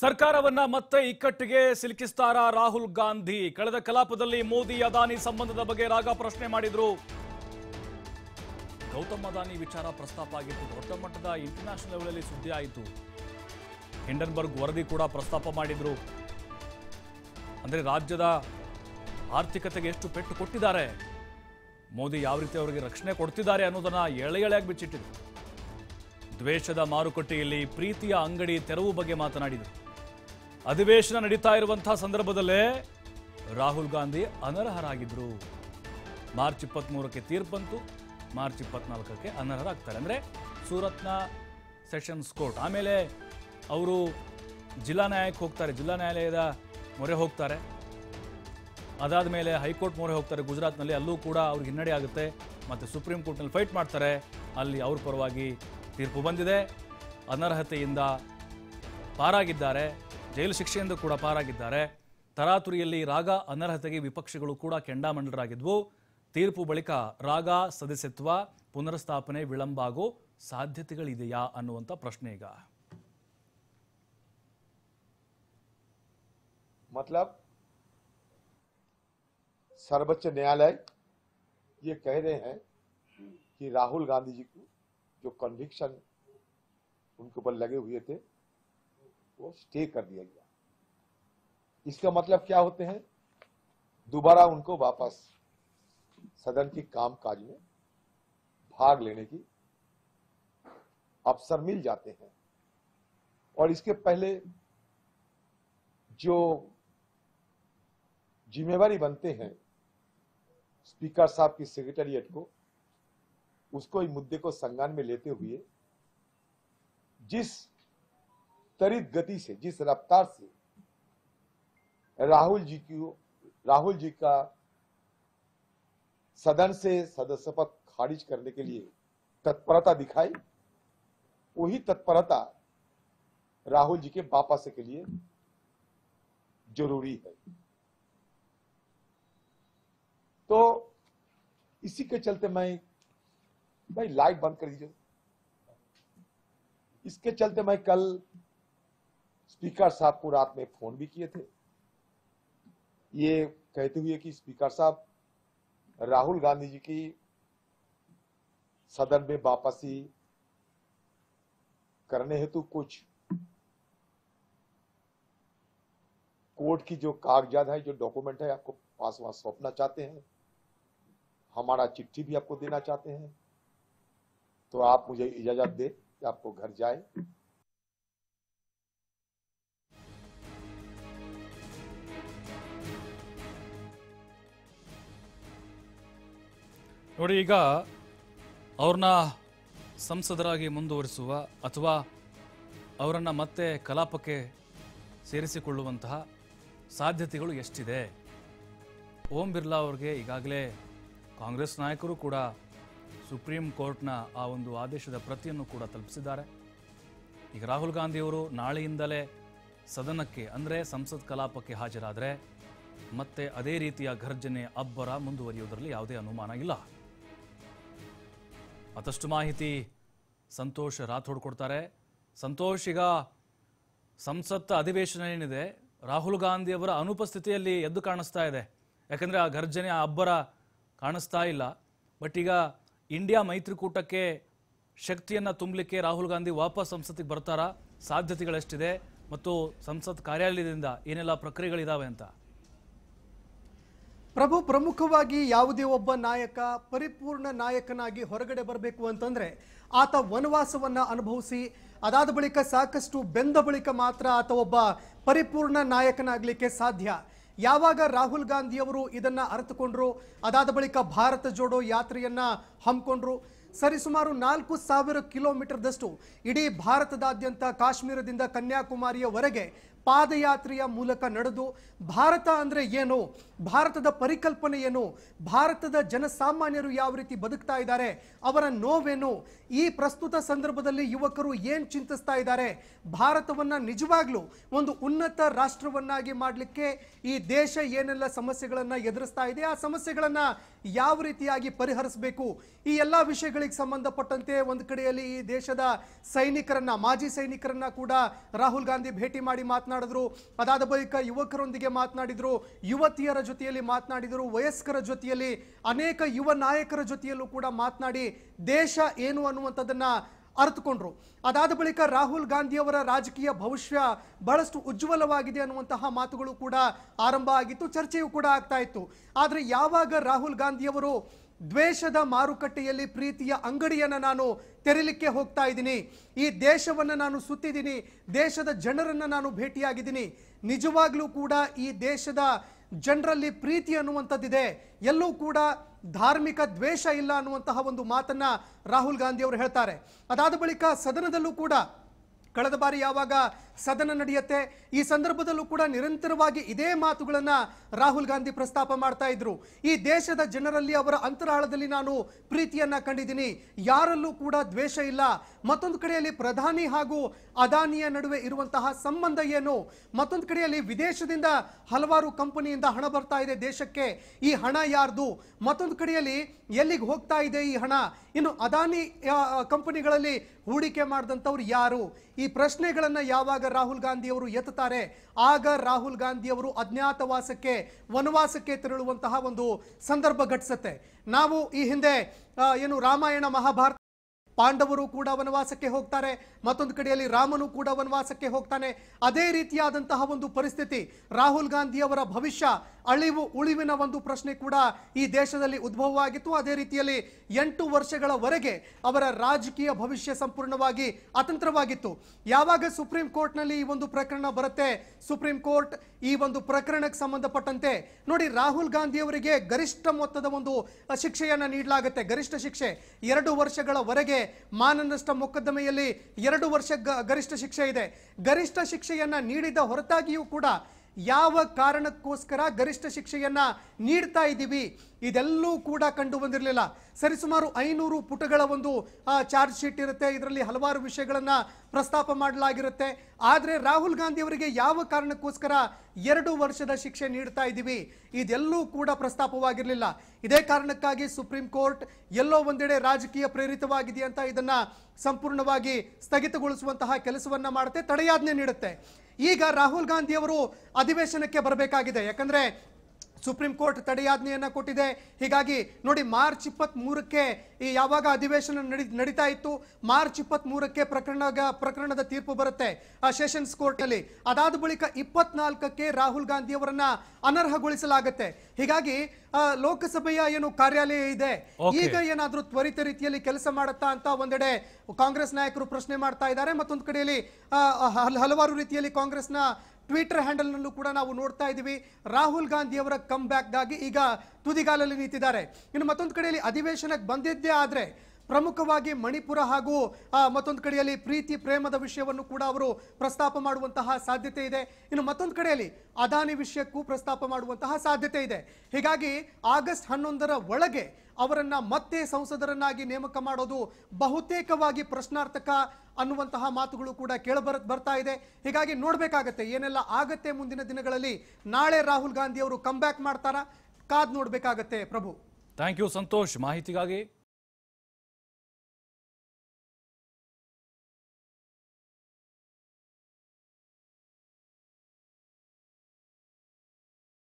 ಸರ್ಕಾರವನ್ನ ಮತ್ತೆ ಇಕ್ಕಟ್ಟಿಗೆ ಸಿಲುಕಿಸ್ತಾರ ರಾಹುಲ್ ಗಾಂಧಿ? ಕಳೆದ ಕಲಾಪದಲ್ಲಿ ಮೋದಿ, ಅದಾನಿ ಸಂಬಂಧದ ಬಗ್ಗೆ ರಾಗ ಪ್ರಶ್ನೆ ಮಾಡಿದ್ರು. ಗೌತಮ್ ಅದಾನಿ ವಿಚಾರ ಪ್ರಸ್ತಾಪ ಆಗಿತ್ತು. ದೊಡ್ಡ ಮಟ್ಟದ ಇಂಟರ್ನ್ಯಾಷನಲ್ ಲೆವೆಲಲ್ಲಿ ಸುದ್ದಿ ಆಯಿತು. ಹಿಂಡನ್ಬರ್ಗ್ ವರದಿ ಕೂಡ ಪ್ರಸ್ತಾಪ ಮಾಡಿದ್ರು. ಅಂದ್ರೆ ರಾಜ್ಯದ ಆರ್ಥಿಕತೆಗೆ ಎಷ್ಟು ಪೆಟ್ಟು ಕೊಟ್ಟಿದ್ದಾರೆ? ಮೋದಿ ಯಾವ ರೀತಿ ಅವರಿಗೆ ರಕ್ಷಣೆ ಕೊಡ್ತಿದ್ದಾರೆ ಅನ್ನೋದನ್ನ ಎಳೆ ಎಳೆಯಾಗಿ ಬಿಚ್ಚಿಟ್ಟಿದ್ರು. ದ್ವೇಷದ ಮಾರುಕಟ್ಟೆಯಲ್ಲಿ ಪ್ರೀತಿಯ ಅಂಗಡಿ ತೆರವು ಬಗ್ಗೆ ಮಾತನಾಡಿದರು. ಅಧಿವೇಶನ ನಡೀತಾ ಇರುವಂತಹ ಸಂದರ್ಭದಲ್ಲೇ ರಾಹುಲ್ ಗಾಂಧಿ ಅನರ್ಹರಾಗಿದ್ರು. ಮಾರ್ಚ್ ಇಪ್ಪತ್ತ್ಮೂರಕ್ಕೆ ತೀರ್ಪಂತು ಮಾರ್ಚ್ ಇಪ್ಪತ್ನಾಲ್ಕಕ್ಕೆ ಅನರ್ಹರಾಗ್ತಾರೆ. ಅಂದರೆ ಸೂರತ್ನ ಸೆಷನ್ಸ್ ಕೋರ್ಟ್, ಆಮೇಲೆ ಅವರು ಜಿಲ್ಲಾ ನ್ಯಾಯಕ್ಕೆ ಹೋಗ್ತಾರೆ, ಜಿಲ್ಲಾ ನ್ಯಾಯಾಲಯದ ಮೊರೆ ಹೋಗ್ತಾರೆ. ಅದಾದ ಮೇಲೆ ಹೈಕೋರ್ಟ್ ಮೊರೆ ಹೋಗ್ತಾರೆ ಗುಜರಾತ್ನಲ್ಲಿ, ಅಲ್ಲೂ ಕೂಡ ಅವ್ರಿಗೆ ಹಿನ್ನಡೆ ಆಗುತ್ತೆ. ಮತ್ತು ಸುಪ್ರೀಂ ಕೋರ್ಟ್ನಲ್ಲಿ ಫೈಟ್ ಮಾಡ್ತಾರೆ. ಅಲ್ಲಿ ಅವ್ರ ಪರವಾಗಿ ತೀರ್ಪು ಬಂದಿದೆ. ಅನರ್ಹತೆಯಿಂದ ಪಾರಾಗಿದ್ದಾರೆ. ಜೈಲು ಶಿಕ್ಷೆಯಿಂದ ಕೂಡ ಪಾರಾಗಿದ್ದಾರೆ ತರಾತುರಿಯಲ್ಲಿ ರಾಗ ಅನರ್ಹತೆಗೆ ವಿಪಕ್ಷಗಳು ಕೂಡ ಕೆಂಡಾಮಂಡರಾಗಿದ್ವು ತೀರ್ಪು ಬಳಿಕ ರಾಗ ಸದಸ್ಯತ್ವ ಪುನರ್ಸ್ಥಾಪನೆ ವಿಳಂಬ ಆಗೋ ಸಾಧ್ಯತೆಗಳಿದೆಯಾ ಅನ್ನುವಂಥ ಪ್ರಶ್ನೆ ಈಗ मतलब सर्वोच्च न्यायालय ये कह रहे हैं कि राहुल गांधी जी को जो कन्विक्शन उनके ऊपर लगे हुए थे वो स्टे कर दिया गया। इसका मतलब क्या होते हैं? दोबारा उनको वापस सदन की काम काज में भाग लेने की अवसर मिल जाते हैं। और इसके पहले जो जिम्मेवारी बनते हैं, स्पीकर साहब की सेक्रेटरिएट को, उसको इस मुद्दे को संज्ञान में लेते हुए जिस त्वरित गति से, जिस रफ्तार से राहुल जी की राहुल जी का सदन से सदस्य पद खारिज करने के लिए तत्परता दिखाई, वही तत्परता राहुल जी के वापस के लिए ज़रूरी है। तो इसी के चलते मैं, भाई, लाइट बंद कर दीजिए। इसके चलते मैं कल स्पीकर साहब को रात में फ़ोन भी किए थे। ये कहते हुए कि स्पीकर साहब, राहुल गांधी जी की सदन में वापसी करने हेतु कुछ कोर्ट की जो कागजात है, जो डॉक्यूमेंट है, आपको पास वहाँ सौंपना चाहते हैं। हमारा चिट्ठी भी आपको देना चाहते हैं। तो आप मुझे इजाज़त दे आपको घर जाए। ನೋಡಿ, ಈಗ ಅವ್ರನ್ನ ಸಂಸದರಾಗಿ ಮುಂದುವರಿಸುವ ಅಥವಾ ಅವರನ್ನು ಮತ್ತೆ ಕಲಾಪಕ್ಕೆ ಸೇರಿಸಿಕೊಳ್ಳುವಂತಹ ಸಾಧ್ಯತೆಗಳು ಎಷ್ಟಿದೆ? ಓಂ ಬಿರ್ಲಾ ಅವ್ರಿಗೆ ಈಗಾಗಲೇ ಕಾಂಗ್ರೆಸ್ ನಾಯಕರು ಕೂಡ ಸುಪ್ರೀಂ ಕೋರ್ಟ್ನ ಆ ಒಂದು ಆದೇಶದ ಪ್ರತಿಯನ್ನು ಕೂಡ ತಲುಪಿಸಿದ್ದಾರೆ. ಈಗ ರಾಹುಲ್ ಗಾಂಧಿಯವರು ನಾಳೆಯಿಂದಲೇ ಸದನಕ್ಕೆ, ಅಂದರೆ ಸಂಸತ್ ಕಲಾಪಕ್ಕೆ ಹಾಜರಾದರೆ ಮತ್ತೆ ಅದೇ ರೀತಿಯ ಘರ್ಜನೆ, ಅಬ್ಬರ ಮುಂದುವರಿಯುವುದರಲ್ಲಿ ಯಾವುದೇ ಅನುಮಾನ ಇಲ್ಲ. ಮತ್ತಷ್ಟು ಮಾಹಿತಿ ಸಂತೋಷ್ ರಾಥೋಡ್ ಕೊಡ್ತಾರೆ. ಸಂತೋಷ್, ಈಗ ಸಂಸತ್ ಅಧಿವೇಶನ ಏನಿದೆ, ರಾಹುಲ್ ಗಾಂಧಿ ಅವರ ಅನುಪಸ್ಥಿತಿಯಲ್ಲಿ ಎದ್ದು ಕಾಣಿಸ್ತಾ ಇದೆ. ಯಾಕಂದರೆ ಆ ಗರ್ಜನೆ, ಆ ಅಬ್ಬರ ಕಾಣಿಸ್ತಾ ಇಲ್ಲ. ಬಟ್ ಈಗ ಇಂಡಿಯಾ ಮೈತ್ರಿಕೂಟಕ್ಕೆ ಶಕ್ತಿಯನ್ನು ತುಂಬಲಿಕ್ಕೆ ರಾಹುಲ್ ಗಾಂಧಿ ವಾಪಸ್ ಸಂಸತ್ತಿಗೆ ಬರ್ತಾರಾ? ಸಾಧ್ಯತೆಗಳೆಷ್ಟಿದೆ. ಮತ್ತು ಸಂಸತ್ ಕಾರ್ಯಾಲಯದಿಂದ ಏನೆಲ್ಲ ಪ್ರಕ್ರಿಯೆಗಳಿದ್ದಾವೆ ಅಂತ? ಪ್ರಭು ಪ್ರಮುಖವಾಗಿ ಯಾವುದೇ ಒಬ್ಬ ನಾಯಕ, ಪರಿಪೂರ್ಣ ನಾಯಕನಾಗಿ ಹೊರಗಡೆ ಬರಬೇಕು ಅಂತಂದರೆ ಆತ ವನವಾಸವನ್ನು ಅನುಭವಿಸಿ, ಅದಾದ ಬಳಿಕ ಸಾಕಷ್ಟು ಬೆಂದ ಬಳಿಕ ಮಾತ್ರ ಆತ ಒಬ್ಬ ಪರಿಪೂರ್ಣ ನಾಯಕನಾಗಲಿಕ್ಕೆ ಸಾಧ್ಯ. ಯಾವಾಗ ರಾಹುಲ್ ಗಾಂಧಿಯವರು ಇದನ್ನು ಅರ್ಥಕೊಂಡ್ರು ಅದಾದ ಬಳಿಕ ಭಾರತ ಜೋಡೋ ಯಾತ್ರೆಯನ್ನು ಹಮ್ಮಿಕೊಂಡ್ರು, ಸರಿಸುಮಾರು ನಾಲ್ಕು ಸಾವಿರ ಕಿಲೋಮೀಟರ್ದಷ್ಟು ಇಡೀ ಭಾರತದಾದ್ಯಂತ ಕಾಶ್ಮೀರದಿಂದ ಕನ್ಯಾಕುಮಾರಿಯವರೆಗೆ ಪಾದಯಾತ್ರೆಯ ಮೂಲಕ ನಡೆದು ಭಾರತ ಅಂದರೆ ಏನು? ಭಾರತದ ಪರಿಕಲ್ಪನೆ ಏನು? ಭಾರತದ ಜನಸಾಮಾನ್ಯರು ಯಾವ ರೀತಿ ಬದುಕ್ತಾ ಇದ್ದಾರೆ? ಅವರ ನೋವೇನು? ಈ ಪ್ರಸ್ತುತ ಸಂದರ್ಭದಲ್ಲಿ ಯುವಕರು ಏನು ಚಿಂತಿಸ್ತಾ ಇದ್ದಾರೆ? ಭಾರತವನ್ನು ನಿಜವಾಗ್ಲೂ ಒಂದು ಉನ್ನತ ರಾಷ್ಟ್ರವನ್ನಾಗಿ ಮಾಡಲಿಕ್ಕೆ ಈ ದೇಶ ಏನೆಲ್ಲ ಸಮಸ್ಯೆಗಳನ್ನು ಎದುರಿಸ್ತಾ ಇದೆ, ಆ ಸಮಸ್ಯೆಗಳನ್ನು ಯಾವ ರೀತಿಯಾಗಿ ಪರಿಹರಿಸಬೇಕು? ಈ ಎಲ್ಲ ವಿಷಯಗಳಿಗೆ ಸಂಬಂಧಪಟ್ಟಂತೆ ಒಂದು ಕಡೆಯಲ್ಲಿ ಈ ದೇಶದ ಸೈನಿಕರನ್ನ, ಮಾಜಿ ಸೈನಿಕರನ್ನ ಕೂಡ ರಾಹುಲ್ ಗಾಂಧಿ ಭೇಟಿ ಮಾಡಿ ಮಾತನಾಡಿದ್ರು. ಅದಾದ ಬಳಿಕ ಯುವಕರೊಂದಿಗೆ ಮಾತನಾಡಿದ್ರು. ಯುವತಿಯರ ಜೊತೆಯಲ್ಲಿ ಮಾತನಾಡಿದರು. ವಯಸ್ಕರ ಜೊತೆಯಲ್ಲಿ ಅನೇಕ ಯುವ ನಾಯಕರ ಜೊತೆಯಲ್ಲೂ ಕೂಡ ಮಾತನಾಡಿ ದೇಶ ಏನು ಅನ್ನುವಂಥದ್ದನ್ನ ಅರ್ತುಕೊಂಡ್ರು. ಅದಾದ ಬಳಿಕ ರಾಹುಲ್ ಗಾಂಧಿಯವರ ರಾಜಕೀಯ ಭವಿಷ್ಯ ಬಹಳಷ್ಟು ಉಜ್ವಲವಾಗಿದೆ ಅನ್ನುವಂತಹ ಮಾತುಗಳು ಕೂಡ ಆರಂಭ ಆಗಿತ್ತು. ಚರ್ಚೆಯೂ ಕೂಡ ಆಗ್ತಾ ಇತ್ತು. ಆದರೆ ಯಾವಾಗ ರಾಹುಲ್ ಗಾಂಧಿಯವರು ದ್ವೇಷದ ಮಾರುಕಟ್ಟೆಯಲ್ಲಿ ಪ್ರೀತಿಯ ಅಂಗಡಿಯನ್ನು ನಾನು ತೆರಲಿಕ್ಕೆ ಹೋಗ್ತಾ ಇದ್ದೀನಿ. ಈ ದೇಶವನ್ನು ನಾನು ಸುತ್ತಿದ್ದೀನಿ. ದೇಶದ ಜನರನ್ನು ನಾನು ಭೇಟಿಯಾಗಿದ್ದೀನಿ. ನಿಜವಾಗ್ಲೂ ಕೂಡ ಈ ದೇಶದ ಜನರಲ್ಲಿ ಪ್ರೀತಿ ಅನ್ನುವಂಥದ್ದಿದೆ. ಎಲ್ಲೂ ಕೂಡ ಧಾರ್ಮಿಕ ದ್ವೇಷ ಇಲ್ಲ ಅನ್ನುವಂತಹ ಒಂದು ಮಾತನ್ನ ರಾಹುಲ್ ಗಾಂಧಿ ಅವರು ಹೇಳ್ತಾರೆ. ಅದಾದ ಬಳಿಕ ಸದನದಲ್ಲೂ ಕೂಡ ಕಳೆದ ಬಾರಿ ಯಾವಾಗ ಸದನ ನಡೆಯುತ್ತೆ? ಈ ಸಂದರ್ಭದಲ್ಲೂ ಕೂಡ ನಿರಂತರವಾಗಿ ಇದೇ ಮಾತುಗಳನ್ನ ರಾಹುಲ್ ಗಾಂಧಿ ಪ್ರಸ್ತಾಪ ಮಾಡ್ತಾ ಇದ್ರು. ಈ ದೇಶದ ಜನರಲ್ಲಿ ಅವರ ಅಂತರಾಳದಲ್ಲಿ ನಾನು ಪ್ರೀತಿಯನ್ನ ಕಂಡಿದ್ದೀನಿ. ಯಾರಲ್ಲೂ ಕೂಡ ದ್ವೇಷ ಇಲ್ಲ. ಮತ್ತೊಂದು ಕಡೆಯಲ್ಲಿ ಪ್ರಧಾನಿ ಹಾಗೂ ಅದಾನಿಯ ನಡುವೆ ಇರುವಂತಹ ಸಂಬಂಧ ಏನು? ಮತ್ತೊಂದು ಕಡೆಯಲ್ಲಿ ವಿದೇಶದಿಂದ ಹಲವಾರು ಕಂಪನಿಯಿಂದ ಹಣ ಬರ್ತಾ ಇದೆ ದೇಶಕ್ಕೆ. ಈ ಹಣ ಯಾರ್ದು? ಮತ್ತೊಂದು ಕಡೆಯಲ್ಲಿ ಎಲ್ಲಿಗೆ ಹೋಗ್ತಾ ಇದೆ ಈ ಹಣ? ಇನ್ನು ಅದಾನಿ ಕಂಪನಿಗಳಲ್ಲಿ ಹೂಡಿಕೆ ಮಾಡಿದಂಥವ್ರು ಯಾರು? ಈ ಪ್ರಶ್ನೆಗಳನ್ನು ಯಾವಾಗ ರಾಹುಲ್ ಗಾಂಧಿಯವರು ಎತ್ತುತ್ತಾರೆ ಆಗ ರಾಹುಲ್ ಗಾಂಧಿಯವರು ಅಜ್ಞಾತವಾಸಕ್ಕೆ, ವನವಾಸಕ್ಕೆ ತೆರಳುವಂತಹ ಒಂದು ಸಂದರ್ಭ ಘಟಿಸುತ್ತೆ. ನಾವು ಈ ಹಿಂದೆ ಏನು ರಾಮಾಯಣ ಮಹಾಭಾರತ ಪಾಂಡವರು ಕೂಡ ವನವಾಸಕ್ಕೆ ಹೋಗ್ತಾರೆ, ಮತ್ತೊಂದು ಕಡೆಯಲ್ಲಿ ರಾಮನು ಕೂಡ ವನವಾಸಕ್ಕೆ ಹೋಗ್ತಾನೆ. ಅದೇ ರೀತಿಯಾದಂತಹ ಒಂದು ಪರಿಸ್ಥಿತಿ ರಾಹುಲ್ ಗಾಂಧಿಯವರ ಭವಿಷ್ಯ. ಅಳಿವು, ಉಳಿವಿನ ಒಂದು ಪ್ರಶ್ನೆ ಕೂಡ ಈ ದೇಶದಲ್ಲಿ ಉದ್ಭವವಾಗಿತ್ತು. ಅದೇ ರೀತಿಯಲ್ಲಿ ಎಂಟು ವರ್ಷಗಳವರೆಗೆ ಅವರ ರಾಜಕೀಯ ಭವಿಷ್ಯ ಸಂಪೂರ್ಣವಾಗಿ ಅತಂತ್ರವಾಗಿತ್ತು. ಯಾವಾಗ ಸುಪ್ರೀಂ ಕೋರ್ಟ್ನಲ್ಲಿ ಈ ಒಂದು ಪ್ರಕರಣ ಬರುತ್ತೆ? ಸುಪ್ರೀಂ ಕೋರ್ಟ್ ಈ ಒಂದು ಪ್ರಕರಣಕ್ಕೆ ಸಂಬಂಧಪಟ್ಟಂತೆ. ನೋಡಿ, ರಾಹುಲ್ ಗಾಂಧಿ ಅವರಿಗೆ ಗರಿಷ್ಠ ಮೊತ್ತದ ಒಂದು ಶಿಕ್ಷೆಯನ್ನು ನೀಡಲಾಗುತ್ತೆ. ಗರಿಷ್ಠ ಶಿಕ್ಷೆ ಎರಡು ವರ್ಷಗಳವರೆಗೆ ಮಾನನಷ್ಟ ಮೊಕದ್ದಮೆಯಲ್ಲಿ ಎರಡು ವರ್ಷ ಗರಿಷ್ಠ ಶಿಕ್ಷೆ ಇದೆ. ಗರಿಷ್ಠ ಶಿಕ್ಷೆಯನ್ನ ನೀಡಿದ ಹೊರತಾಗಿಯೂ ಕೂಡ ಯಾವ ಕಾರಣಕ್ಕೋಸ್ಕರ ಗರಿಷ್ಠ ಶಿಕ್ಷೆಯನ್ನ ನೀಡ್ತಾ ಇದ್ದೀವಿ? ಇದೆಲ್ಲೂ ಕೂಡ ಕಂಡು ಬಂದಿರಲಿಲ್ಲ. ಸರಿಸುಮಾರು ಐನೂರು ಪುಟಗಳ ಒಂದು ಚಾರ್ಜ್ ಶೀಟ್ ಇರುತ್ತೆ. ಇದರಲ್ಲಿ ಹಲವಾರು ವಿಷಯಗಳನ್ನ ಪ್ರಸ್ತಾಪ ಮಾಡಲಾಗಿರುತ್ತೆ. ಆದರೆ ರಾಹುಲ್ ಗಾಂಧಿ ಅವರಿಗೆ ಯಾವ ಕಾರಣಕ್ಕೋಸ್ಕರ ಎರಡು ವರ್ಷದ ಶಿಕ್ಷೆ ನೀಡ್ತಾ ಇದ್ದೀವಿ? ಇದೆಲ್ಲೂ ಕೂಡ ಪ್ರಸ್ತಾಪವಾಗಿರಲಿಲ್ಲ. ಇದೇ ಕಾರಣಕ್ಕಾಗಿ ಸುಪ್ರೀಂ ಕೋರ್ಟ್ ಎಲ್ಲೋ ಒಂದೆಡೆ ರಾಜಕೀಯ ಪ್ರೇರಿತವಾಗಿದೆ ಅಂತ ಇದನ್ನ ಸಂಪೂರ್ಣವಾಗಿ ಸ್ಥಗಿತಗೊಳಿಸುವಂತಹ ಕೆಲಸವನ್ನ ಮಾಡುತ್ತೆ, ತಡೆಯಾಜ್ಞೆ ನೀಡುತ್ತೆ. ಈಗ ರಾಹುಲ್ ಗಾಂಧಿ ಅವರು ಅಧಿವೇಶನಕ್ಕೆ ಬರಬೇಕಾಗಿದೆ. ಯಾಕಂದ್ರೆ ಸುಪ್ರೀಂ ಕೋರ್ಟ್ ತಡೆಯಾಜ್ಞೆಯನ್ನ ಕೊಟ್ಟಿದೆ. ಹೀಗಾಗಿ ನೋಡಿ ಮಾರ್ಚ್ ಇಪ್ಪತ್ತ್ ಮೂರಕ್ಕೆ ಈ ಯಾವಾಗ ಅಧಿವೇಶನ ನಡಿ ನಡೀತಾ ಇತ್ತು ಮಾರ್ಚ್ ಇಪ್ಪತ್ತ್ ಮೂರಕ್ಕೆ ಪ್ರಕರಣ ಪ್ರಕರಣದ ತೀರ್ಪು ಬರುತ್ತೆ ಆ ಸೆಷನ್ಸ್ ಕೋರ್ಟ್ನಲ್ಲಿ ಅದಾದ ಬಳಿಕ ಇಪ್ಪತ್ನಾಲ್ಕಕ್ಕೆ ರಾಹುಲ್ ಗಾಂಧಿ ಅವರನ್ನ ಅನರ್ಹಗೊಳಿಸಲಾಗುತ್ತೆ. ಹೀಗಾಗಿ ಲೋಕಸಭೆಯ ಏನು ಕಾರ್ಯಾಲಯ ಇದೆ ಈಗ ಏನಾದರೂ ತ್ವರಿತ ರೀತಿಯಲ್ಲಿ ಕೆಲಸ ಮಾಡುತ್ತಾ ಅಂತ ಒಂದೆಡೆ ಕಾಂಗ್ರೆಸ್ ನಾಯಕರು ಪ್ರಶ್ನೆ ಮಾಡ್ತಾ ಇದ್ದಾರೆ. ಮತ್ತೊಂದು ಕಡೆಯಲ್ಲಿ ಹಲವಾರು ರೀತಿಯಲ್ಲಿ ಕಾಂಗ್ರೆಸ್ನ ಟ್ವಿಟರ್ ಹ್ಯಾಂಡಲ್ನಲ್ಲೂ ಕೂಡ ನಾವು ನೋಡ್ತಾ ಇದ್ದೀವಿ ರಾಹುಲ್ ಗಾಂಧಿ ಅವರ ಕಮ್ ಬ್ಯಾಕ್ಗಾಗಿ ಈಗ ತುದಿಗಾಲಲ್ಲಿ ನಿಂತಿದ್ದಾರೆ. ಇನ್ನು ಮತ್ತೊಂದು ಕಡೆಯಲ್ಲಿ ಅಧಿವೇಶನಕ್ಕೆ ಬಂದಿದ್ದೇ ಆದ್ರೆ ಪ್ರಮುಖವಾಗಿ ಮಣಿಪುರ ಹಾಗೂ ಮತ್ತೊಂದು ಕಡೆಯಲ್ಲಿ ಪ್ರೀತಿ, ಪ್ರೇಮದ ವಿಷಯವನ್ನು ಕೂಡ ಅವರು ಪ್ರಸ್ತಾಪ ಮಾಡುವಂತಹ ಸಾಧ್ಯತೆ ಇದೆ. ಇನ್ನು ಮತ್ತೊಂದು ಕಡೆಯಲ್ಲಿ ಅದಾನಿ ವಿಷಯಕ್ಕೂ ಪ್ರಸ್ತಾಪ ಮಾಡುವಂತಹ ಸಾಧ್ಯತೆ ಇದೆ. ಹೀಗಾಗಿ ಆಗಸ್ಟ್ ಹನ್ನೊಂದರ ಒಳಗೆ ಅವರನ್ನ ಮತ್ತೆ ಸಂಸದರನ್ನಾಗಿ ನೇಮಕ ಮಾಡೋದು ಬಹುತೇಕವಾಗಿ ಪ್ರಶ್ನಾರ್ಥಕ ಅನ್ನುವಂತಹ ಮಾತುಗಳು ಕೂಡ ಕೇಳ ಬರ್ತಾ ಇದೆ. ಹೀಗಾಗಿ ನೋಡಬೇಕಾಗತ್ತೆ, ಏನೆಲ್ಲ ಆಗತ್ತೆ ಮುಂದಿನ ದಿನಗಳಲ್ಲಿ. ನಾಳೆ ರಾಹುಲ್ ಗಾಂಧಿ ಅವರು ಕಮ್ ಬ್ಯಾಕ್ ಮಾಡ್ತಾರಾ? ಕಾದ್ ನೋಡಬೇಕಾಗತ್ತೆ ಪ್ರಭು. Thank you Santosh. ಮಾಹಿತಿಗಾಗಿ